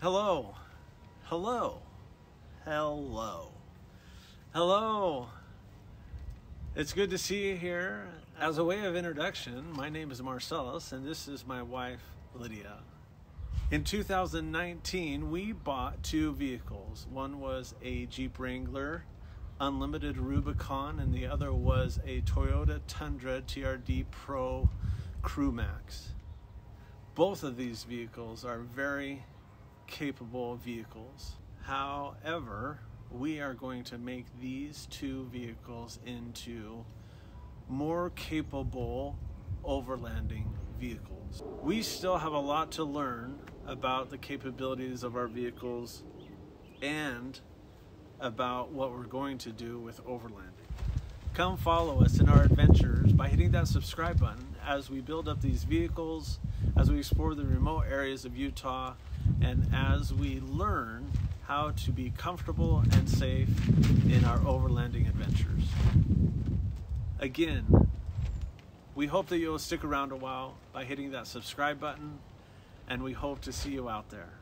Hello. Hello. Hello. Hello. It's good to see you here. As a way of introduction, my name is Marcellus and this is my wife, Lydia. In 2019, we bought two vehicles. One was a Jeep Wrangler Unlimited Rubicon, and the other was a Toyota Tundra TRD Pro Crew Max. Both of these vehicles are very capable vehicles. However, we are going to make these two vehicles into more capable overlanding vehicles. We still have a lot to learn about the capabilities of our vehicles and about what we're going to do with overlanding. Come follow us in our adventures by hitting that subscribe button as we build up these vehicles, as we explore the remote areas of Utah, and as we learn how to be comfortable and safe in our overlanding adventures. Again, we hope that you'll stick around a while by hitting that subscribe button, and we hope to see you out there.